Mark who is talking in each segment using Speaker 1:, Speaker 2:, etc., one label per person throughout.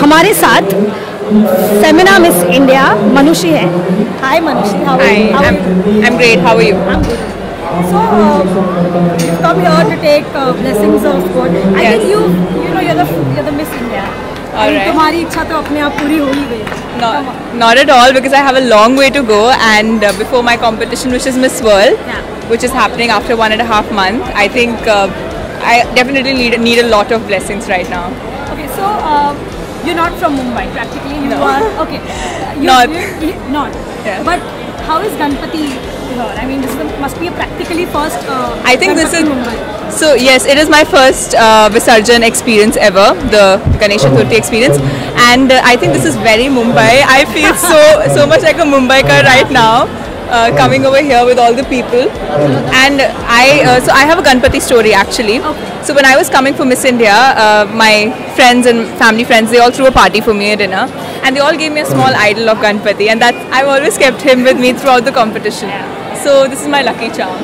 Speaker 1: हमारे साथ Femina miss India Manushi है hi Manushi how
Speaker 2: Hi, I'm, I'm great. How are you?
Speaker 1: I'm good. So, uh, you've come here to take uh, blessings of God. I
Speaker 2: Yes.
Speaker 1: think you, you know, you're the you're the Miss India.
Speaker 2: All right.
Speaker 1: तुम्हारी इच्छा तो अपने आप पूरी हो ही गई है.
Speaker 2: Not, not at all because I have a long way to go and uh, before my competition which is Miss World
Speaker 1: Yeah.
Speaker 2: which is happening after one and a half month I think uh, I definitely need, need a lot of blessings right now.
Speaker 1: Okay, so uh, you're not from Mumbai practically. You
Speaker 2: No.
Speaker 1: are okay. You,
Speaker 2: Not.
Speaker 1: You, you, not.
Speaker 2: Yeah.
Speaker 1: But how is Ganpati here? I mean, this is the, must be a practically first. Uh,
Speaker 2: I think this is
Speaker 1: Mumbai.
Speaker 2: so yes it is my first uh, Visarjan experience ever the Ganesh Chaturthi experience and uh, I think this is very Mumbai I feel so so much like a Mumbaikar right now uh, coming over here with all the people. And I uh, so I have a Ganpati story actually.
Speaker 1: Okay.
Speaker 2: so when I was coming for Miss India uh, my friends and family friends they all threw a party for me at dinner. And they all gave me a small idol of Ganpati. And that I've always kept him with me throughout the competition. So this is my lucky charm.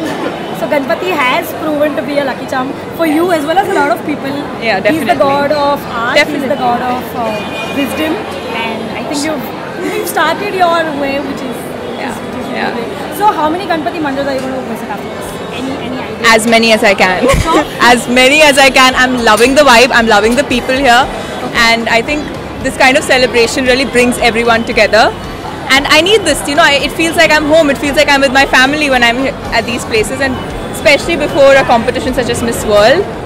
Speaker 1: So Ganpati has proven to be a lucky charm for you as well as a lot of people.
Speaker 2: Yeah, definitely.
Speaker 1: He's the god of art. He's the god of uh, wisdom, and I think you've you've started your way, which is
Speaker 2: Yeah,
Speaker 1: which is really
Speaker 2: yeah.
Speaker 1: great. So how many Ganpati mandals are you going to visit after this? Any any idea?
Speaker 2: as many as I can. As many as I can. I'm loving the vibe, I'm loving the people here, and I think this kind of celebration really brings everyone together. And I need this, you know, it feels like I'm home, it feels like I'm with my family when I'm at these places, and especially before a competition such as Miss World.